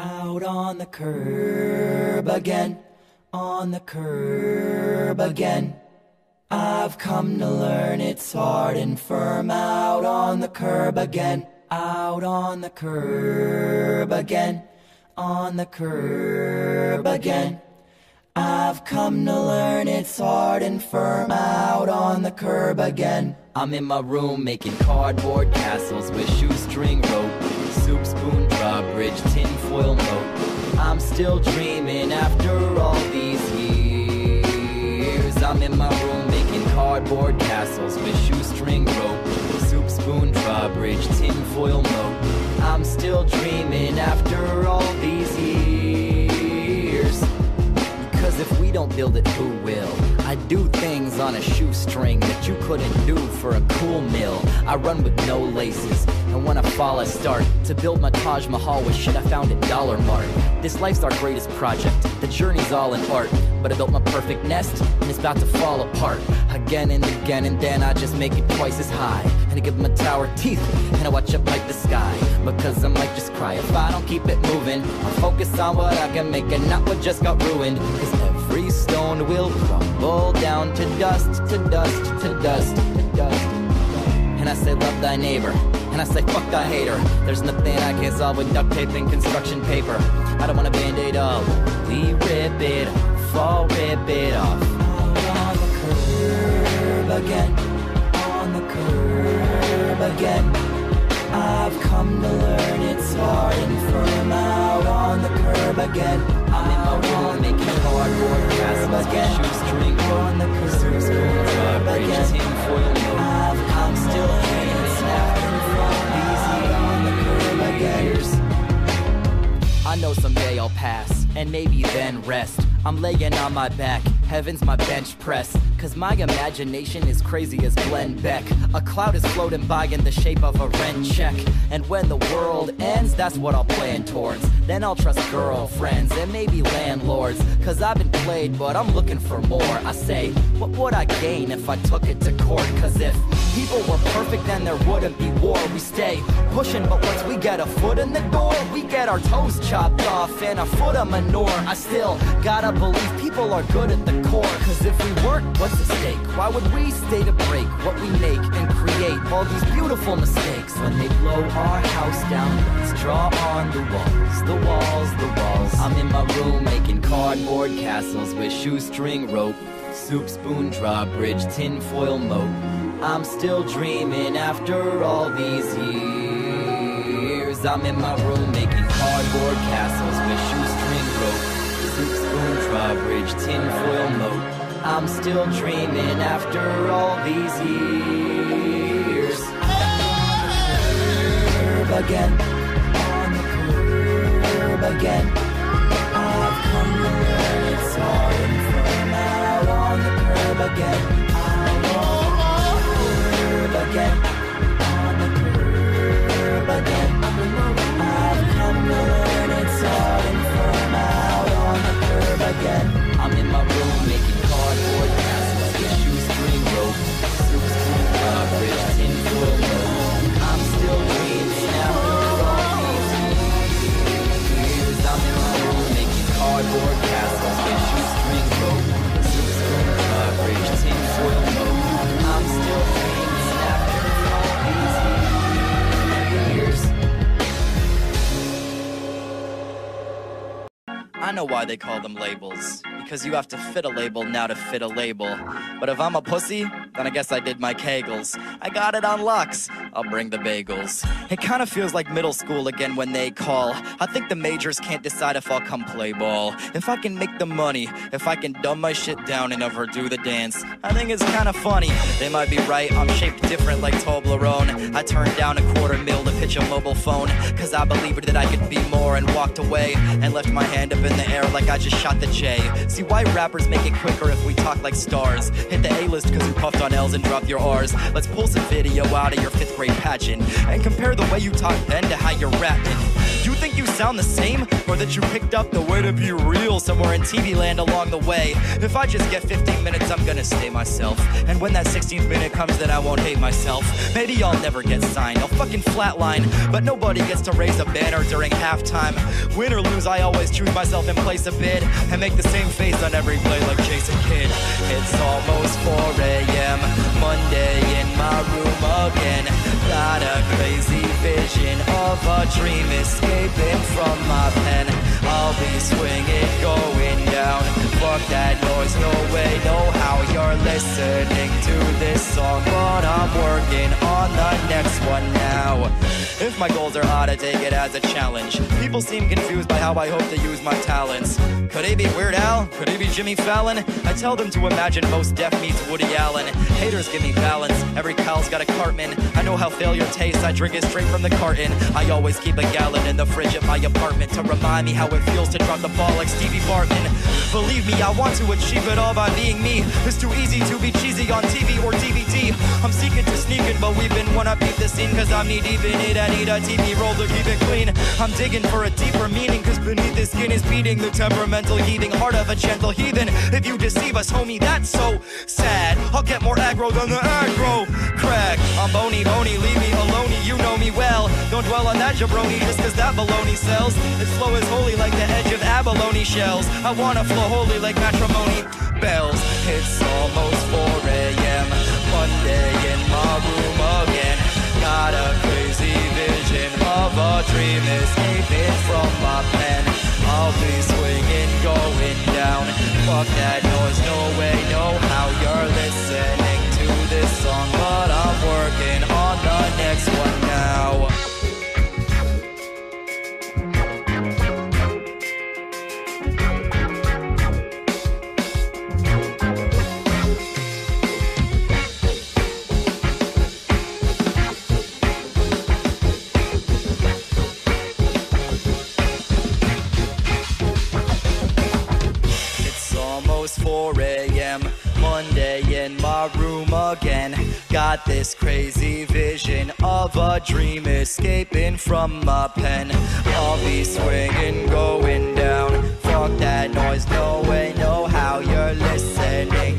Out on the curb again, on the curb again. I've come to learn it's hard and firm. Out on the curb again, out on the curb again, on the curb again. I've come to learn it's hard and firm out on the curb again. I'm in my room making cardboard castles with shoestring rope, soup spoon drawbridge, tinfoil moat. I'm still dreaming after all these years. I'm in my room making cardboard castles with shoestring rope, soup spoon drawbridge, tinfoil moat. I'm still dreaming after all these years. Cause if we don't build it, who will? I do things on a shoestring that you couldn't do for a cool mill. I run with no laces, and when I fall, I start to build my Taj Mahal with shit I found at Dollar Mart. This life's our greatest project, the journey's all in art. But I built my perfect nest, and it's about to fall apart. Again and again, and then I just make it twice as high. And I give my tower teeth, and I watch up like the sky. Because I might just cry if I don't keep it moving. I'll focus on what I can make and not what just got ruined. Cause every stone will crumble down to dust, to dust, to dust, to dust. And I say, love thy neighbor. And I say, fuck thy hater. There's nothing I can't solve with duct tape and construction paper. I don't want a band aid up. We rip it off, all rip it off. On the curb again. And maybe then rest. I'm laying on my back, heaven's my bench press. Cause my imagination is crazy as Glenn Beck. A cloud is floating by in the shape of a rent check. And when the world ends, that's what I'll plan towards. Then I'll trust girlfriends and maybe landlords. Cause I've been played, but I'm looking for more. I say, what would I gain if I took it to court? Cause if people were perfect, then there wouldn't be war. We stay pushing, but once we get a foot in the door, we get our toes chopped off and a foot of manure. I still gotta believe people are good at the core. Cause if we weren't, what's the stake? Why would we stay to break what we make and create all these beautiful mistakes? When they blow our house down, let's draw on the walls, the walls, the walls. I'm in my room making cardboard castles with shoestring rope, soup spoon drawbridge, tinfoil moat. I'm still dreaming after all these years. I'm in my room making cardboard castles with shoestring rope, soup spoon drawbridge, tinfoil moat. I'm still dreaming after all these years. Curb again, on the curb again. I've come to learn it's hard and firm out on the curb again. I know why they call them labels. Because you have to fit a label now to fit a label. But if I'm a pussy, then I guess I did my kegels. I got it on Lux. I'll bring the bagels. It kind of feels like middle school again when they call. I think the majors can't decide if I'll come play ball. If I can make the money, if I can dumb my shit down and never do the dance. I think it's kind of funny. They might be right, I'm shaped different like Toblerone. I turned down a quarter mil to pitch a mobile phone. Cause I believed that I could be more and walked away and left my hand up in the air like I just shot the J. See why rappers make it quicker if we talk like stars. Hit the A-list cause you puffed on L's and dropped your R's. Let's pull some video out of your fifth grade pageant and compare the way you talk then to how you're rapping. You think you sound the same? Or that you picked up the way to be real somewhere in TV land along the way? If I just get 15 minutes, I'm gonna stay myself. And when that 16th minute comes, then I won't hate myself. Maybe I'll never get signed, I'll fucking flatline. But nobody gets to raise a banner during halftime. Win or lose, I always choose myself and place a bid. And make the same face on every play like Jason Kidd. It's almost 4 a.m. Monday in my room again. Got a crazy vision of a dream escaping from my pen. I'll be swinging, going down. Fuck that noise, no way, no how you're listening to this song. But I'm working on the next one now. If my goals are odd, I take it as a challenge. People seem confused by how I hope to use my talents. Could it be Weird Al? Could it be Jimmy Fallon? I tell them to imagine Mos Def meets Woody Allen. Haters give me balance. Every Kyle's got a cartman. I know how failure tastes. I drink it straight from the carton. I always keep a gallon in the fridge at my apartment to remind me how it feels to drop the ball like Stevie Bartman. Believe me, I want to achieve it all by being me. It's too easy to be cheesy on TV or DVD. I'm seeking to sneak it, but we've been wanna beat the scene cause I'm knee it. I need a TV roll to keep it clean. I'm digging for a deeper meaning skin is beating the temperamental heaving heart of a gentle heathen. If you deceive us, homie, that's so sad. I'll get more aggro than the aggro. Crack, I'm bony, bony, leave me alone, you know me well. Don't dwell on that jabroni just cause that baloney sells. It's slow as holy like the edge of abalone shells. I wanna flow holy like matrimony bells. It's Fuck that noise, no way, no 4 a.m. Monday in my room again. Got this crazy vision of a dream escaping from my pen. I'll be swinging, going down. Fuck that noise, no way, no how you're listening